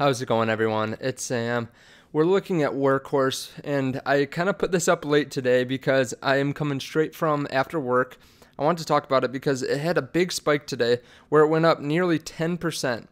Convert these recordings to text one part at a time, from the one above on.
How's it going, everyone? It's Sam. We're looking at Workhorse, and I kind of put this up late today because I am coming straight from after work. I want to talk about it because it had a big spike today where it went up nearly 10%.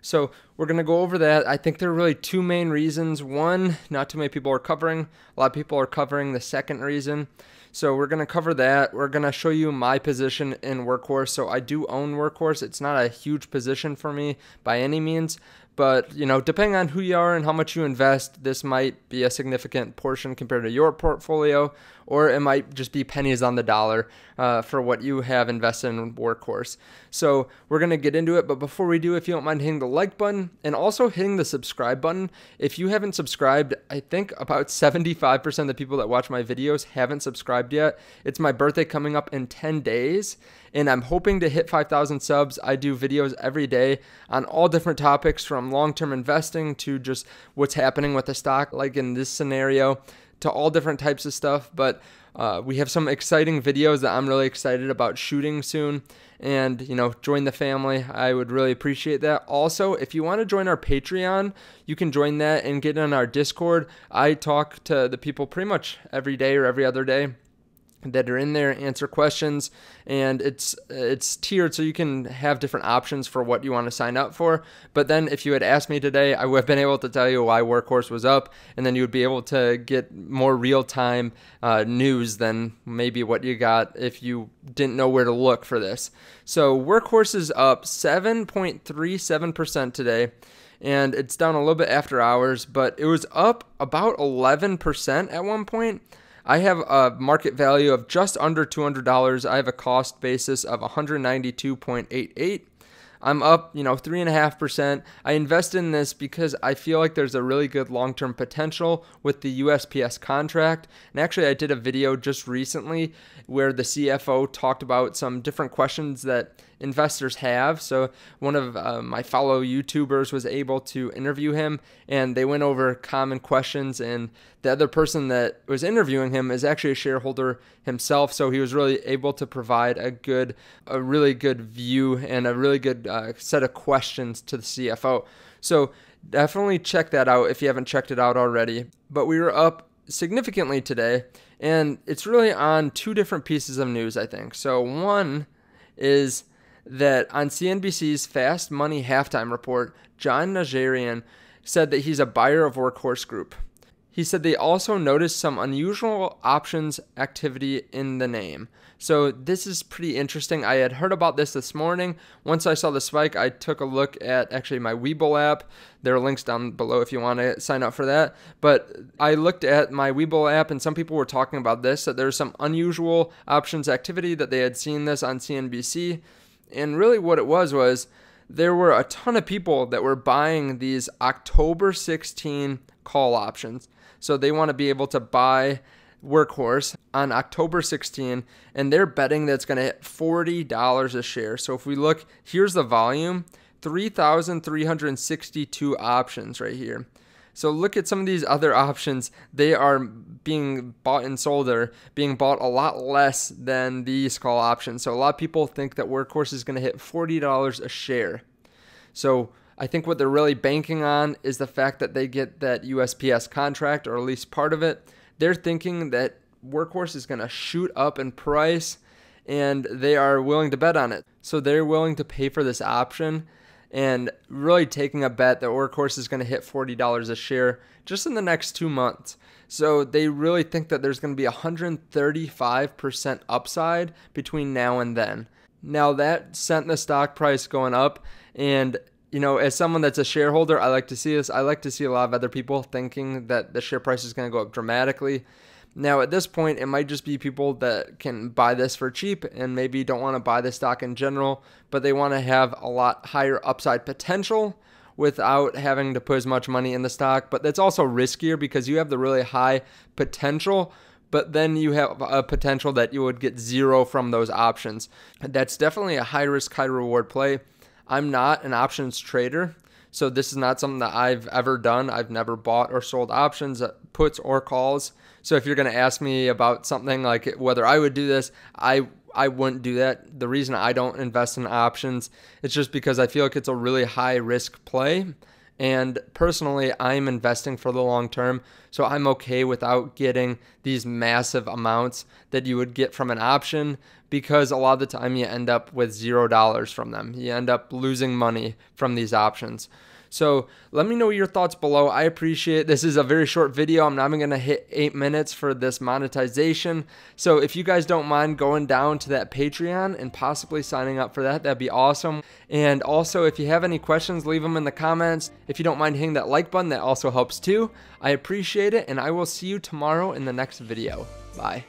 So we're going to go over that. I think there are really two main reasons. One, not too many people are covering. A lot of people are covering the second reason. So we're going to cover that. We're going to show you my position in Workhorse. So I do own Workhorse. It's not a huge position for me by any means, but you know, depending on who you are and how much you invest, this might be a significant portion compared to your portfolio, or it might just be pennies on the dollar uh, for what you have invested in Workhorse. So we're gonna get into it, but before we do, if you don't mind hitting the like button and also hitting the subscribe button, if you haven't subscribed, I think about 75% of the people that watch my videos haven't subscribed yet. It's my birthday coming up in 10 days and I'm hoping to hit 5,000 subs. I do videos every day on all different topics from long term investing to just what's happening with the stock, like in this scenario, to all different types of stuff. But uh, we have some exciting videos that I'm really excited about shooting soon. And, you know, join the family. I would really appreciate that. Also, if you want to join our Patreon, you can join that and get in our Discord. I talk to the people pretty much every day or every other day that are in there answer questions and it's it's tiered so you can have different options for what you want to sign up for. But then if you had asked me today i would have been able to tell you why workhorse was up and then you would be able to get more real-time uh, news than maybe what you got if you didn't know where to look for this. So workhorse is up 7.37% today and it's down a little bit after hours but it was up about 11% at one point I have a market value of just under $200. I have a cost basis of 192.88. I'm up, you know, three and a half percent. I invest in this because I feel like there's a really good long term potential with the USPS contract. And actually, I did a video just recently where the CFO talked about some different questions that investors have. So one of uh, my fellow YouTubers was able to interview him, and they went over common questions. And the other person that was interviewing him is actually a shareholder himself, so he was really able to provide a good, a really good view and a really good uh, set of questions to the CFO. So definitely check that out if you haven't checked it out already. But we were up significantly today, and it's really on two different pieces of news, I think. So one is that on CNBC's Fast Money halftime report, Jon Najarian said that he's a buyer of Workhorse Group. He said they also noticed some unusual options activity in the name. So this is pretty interesting. I had heard about this this morning. Once I saw the spike, I took a look at actually my Webull app. There are links down below if you want to sign up for that. But I looked at my Webull app, and some people were talking about this that there's some unusual options activity that they had seen this on CNBC. And really, what it was was there were a ton of people that were buying these October 16 call options. So they want to be able to buy Workhorse on October 16, and they're betting that it's going to hit $40 a share. So if we look, here's the volume 3,362 options right here. So look at some of these other options. They are being bought and sold. They're being bought a lot less than these call options. So a lot of people think that Workhorse is going to hit $40 a share. So I think what they're really banking on is the fact that they get that USPS contract or at least part of it. They're thinking that Workhorse is going to shoot up in price and they are willing to bet on it. So they're willing to pay for this option and really taking a bet that Workhorse is going to hit $40 a share just in the next two months. So they really think that there's going to be 135% upside between now and then. Now that sent the stock price going up and you know, as someone that's a shareholder, I like to see this. I like to see a lot of other people thinking that the share price is going to go up dramatically. Now, at this point, it might just be people that can buy this for cheap and maybe don't want to buy the stock in general, but they want to have a lot higher upside potential without having to put as much money in the stock. But that's also riskier because you have the really high potential, but then you have a potential that you would get zero from those options. That's definitely a high risk, high reward play. I'm not an options trader. So this is not something that I've ever done. I've never bought or sold options, uh, puts or calls. So if you're going to ask me about something like whether I would do this, I I wouldn't do that. The reason I don't invest in options it's just because I feel like it's a really high risk play And personally, I'm investing for the long term, so I'm okay without getting these massive amounts that you would get from an option because a lot of the time you end up with zero dollars from them. You end up losing money from these options. So let me know your thoughts below. I appreciate it. This is a very short video. I'm not even going to hit eight minutes for this monetization. So if you guys don't mind going down to that Patreon and possibly signing up for that, that'd be awesome. And also, if you have any questions, leave them in the comments. If you don't mind hitting that like button, that also helps too. I appreciate it, and I will see you tomorrow in the next video. Bye.